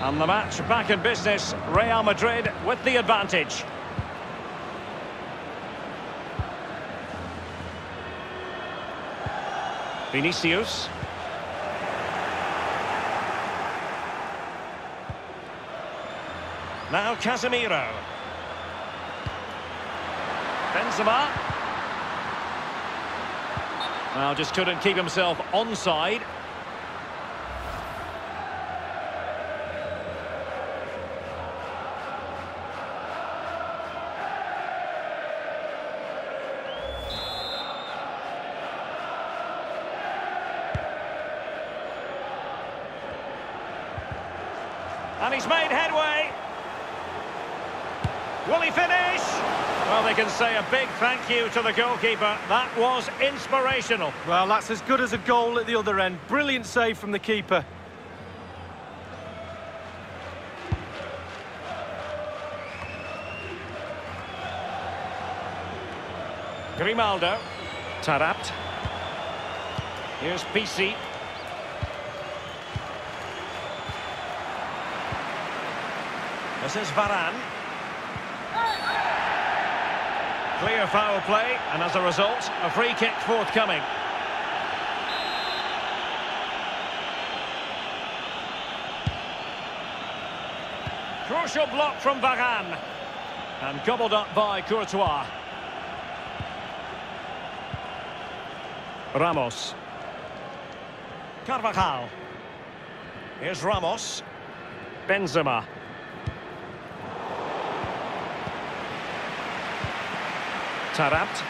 And the match back in business. Real Madrid with the advantage. Vinicius. Now Casemiro. Benzema. Well, just couldn't keep himself onside. And he's made headway. Will he finish? Well, they can say a big thank you to the goalkeeper. That was inspirational. Well, that's as good as a goal at the other end. Brilliant save from the keeper. Grimaldo. Taarabt. Here's Pizzi. This is Varane. Clear foul play, and as a result, a free kick forthcoming. Crucial block from Varane. And gobbled up by Courtois. Ramos. Carvajal. Here's Ramos. Benzema. Taarabt.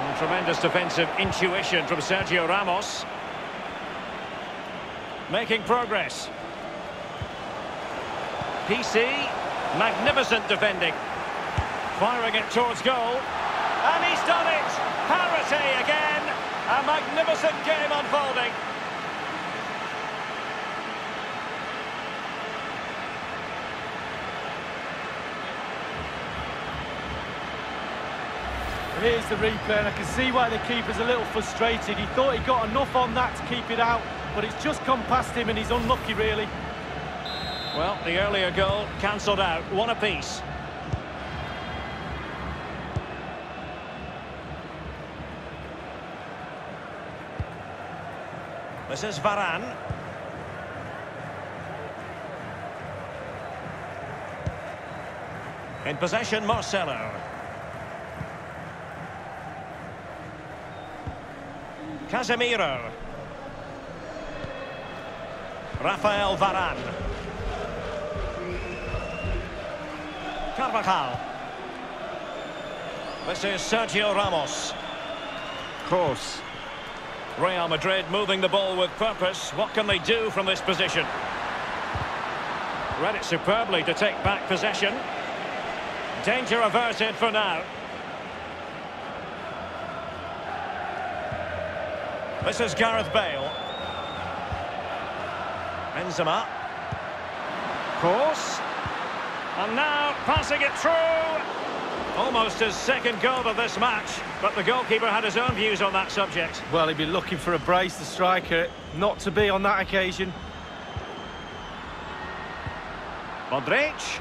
And tremendous defensive intuition from Sergio Ramos. Making progress. Pizzi. Magnificent defending. Firing it towards goal. And he's done it! Parity again! A magnificent game unfolding. Here's the replay, and I can see why the keeper's a little frustrated. He thought he got enough on that to keep it out, but it's just come past him, and he's unlucky, really. Well, the earlier goal cancelled out. One apiece. This is Varane. In possession, Marcelo. Casemiro. Rafael Varane. Carvajal. This is Sergio Ramos. Kroos. Real Madrid moving the ball with purpose. What can they do from this position? Read it superbly to take back possession. Danger averted for now. This is Gareth Bale. Benzema. Kroos. And now passing it through. Almost his second goal of this match, but the goalkeeper had his own views on that subject. Well, he'd be looking for a brace, the striker, not to be on that occasion. Modric.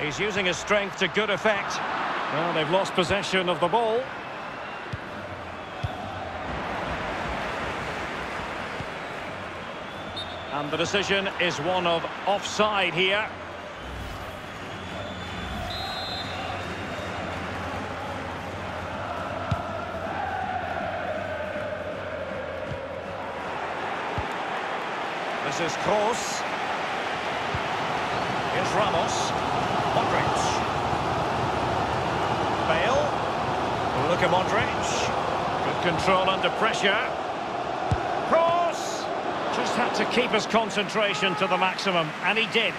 He's using his strength to good effect. Well, they've lost possession of the ball. And the decision is one of offside here. This is Kroos. Here's Ramos. Modric. Bale. Look at Modric. Good control under pressure. Had to keep his concentration to the maximum, and he did.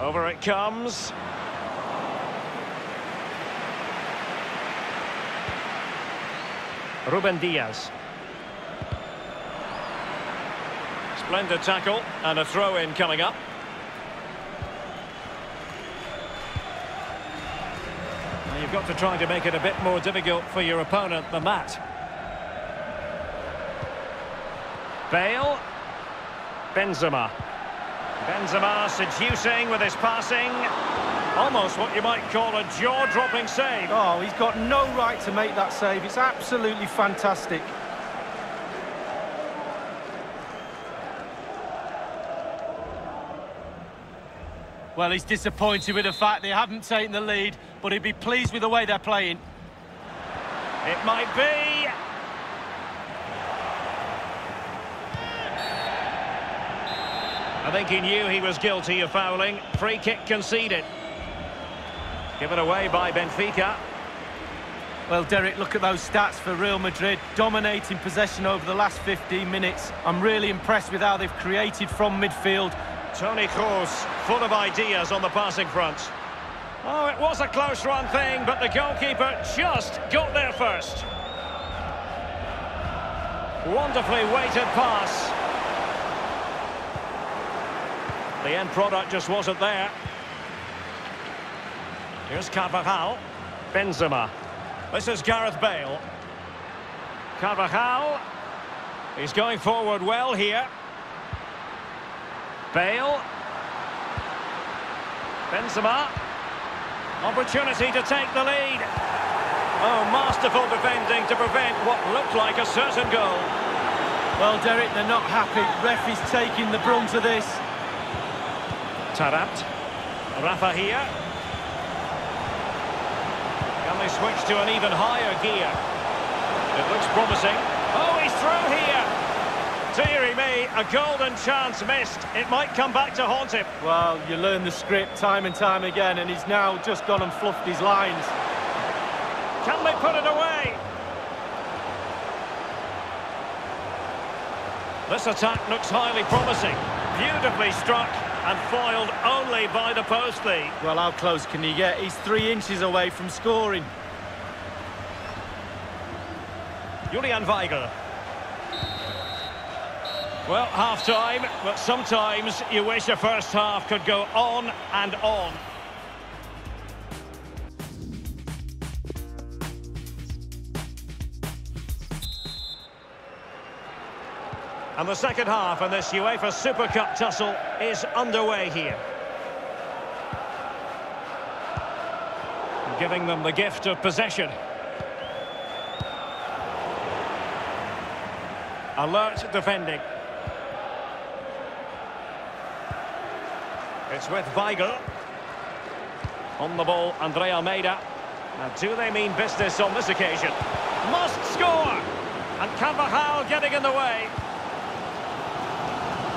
Over it comes. Ruben Dias. Splendid tackle and a throw-in coming up. You've got to try to make it a bit more difficult for your opponent than that. Bale. Benzema. Benzema seducing with his passing. Almost what you might call a jaw-dropping save. Oh, he's got no right to make that save. It's absolutely fantastic. Well, he's disappointed with the fact they haven't taken the lead, but he'd be pleased with the way they're playing. It might be. I think he knew he was guilty of fouling. Free kick conceded. Given away by Benfica. Well, Derek, look at those stats for Real Madrid. Dominating possession over the last 15 minutes. I'm really impressed with how they've created from midfield. Toni Kroos, full of ideas on the passing front. Oh, it was a close run thing, but the goalkeeper just got there first. Wonderfully weighted pass. The end product just wasn't there. Here's Carvajal. Benzema. This is Gareth Bale. Carvajal. He's going forward well here. Bale. Benzema. Opportunity to take the lead. Oh, masterful defending to prevent what looked like a certain goal. Well, Derek, they're not happy. Ref is taking the brunt of this. Taarabt. Rafa here. Can they switch to an even higher gear? It looks promising. Oh, he's through here. Deary me, a golden chance missed. It might come back to haunt him. Well, you learn the script time and time again, and he's now just gone and fluffed his lines. Can they put it away? This attack looks highly promising. Beautifully struck and foiled only by the post lead. Well, how close can he get? He's three inches away from scoring. Julian Weigl. Well, half-time, but sometimes you wish a first half could go on and on. And the second half in this UEFA Super Cup tussle is underway here. Giving them the gift of possession. Alert defending. It's with Weigl. On the ball, Andre Almeida. Now, do they mean business on this occasion? Must score! And Carvajal getting in the way.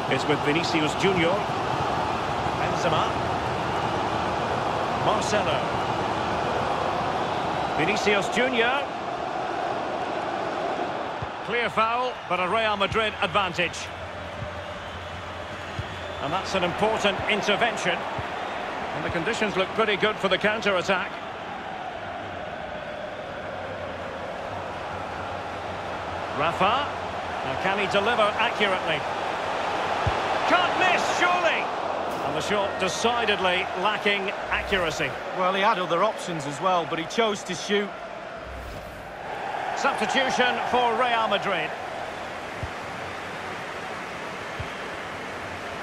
It's with Vinicius Junior. Benzema. Marcelo. Vinicius Junior. Clear foul, but a Real Madrid advantage. And that's an important intervention. And the conditions look pretty good for the counter-attack. Rafa. Now can he deliver accurately? Can't miss, surely! And the shot decidedly lacking accuracy. Well, he had other options as well, but he chose to shoot. Substitution for Real Madrid.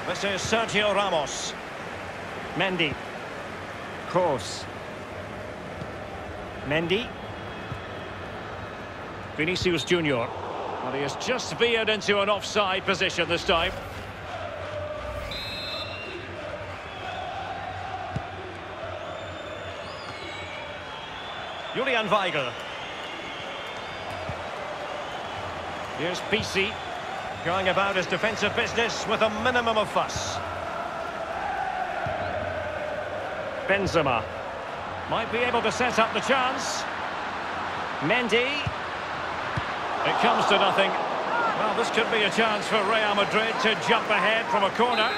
This is Sergio Ramos. Mendy. Kroos. Mendy. Vinicius Junior. Well, he has just veered into an offside position this time. Julian Weigl. Here's Pizzi, going about his defensive business with a minimum of fuss. Benzema might be able to set up the chance. Mendy. It comes to nothing. Well, this could be a chance for Real Madrid to jump ahead from a corner.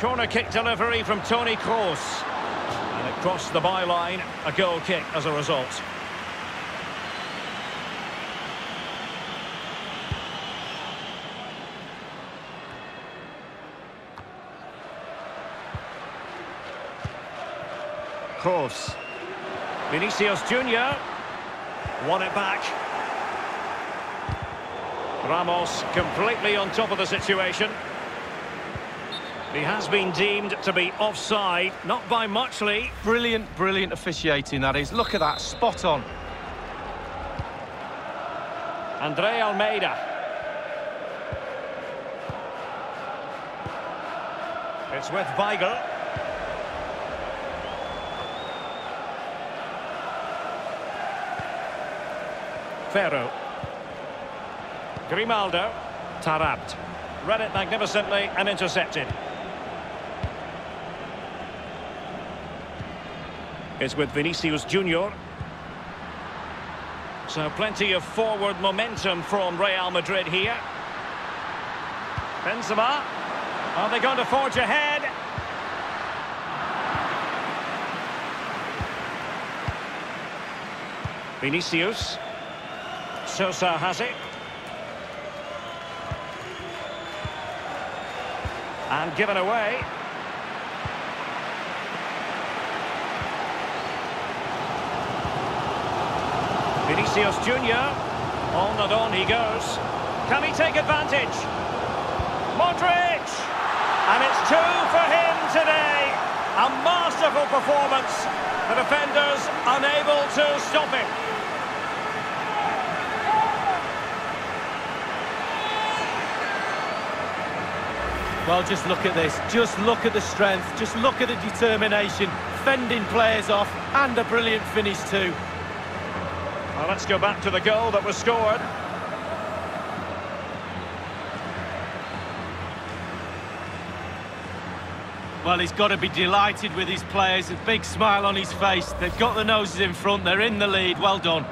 Corner kick delivery from Toni Kroos. And it crossed the byline, a goal kick as a result. Kroos. Vinicius Junior won it back. Ramos completely on top of the situation. He has been deemed to be offside, not by much, Lee. Brilliant, brilliant officiating, that is. Look at that, spot on. Andre Almeida. It's with Weigl. Ferro. Grimaldo. Taarabt. Read it magnificently and intercepted. It's with Vinicius Junior. So plenty of forward momentum from Real Madrid here. Benzema. Are they going to forge ahead? Vinicius. Sosa has it. And given away. Vinicius Junior. On and on he goes. Can he take advantage? Modric! And it's two for him today. A masterful performance. The defenders unable to stop him. Well, just look at this. Just look at the strength. Just look at the determination. Fending players off. And a brilliant finish too. Well, let's go back to the goal that was scored. Well, he's got to be delighted with his players. A big smile on his face. They've got the noses in front. They're in the lead. Well done.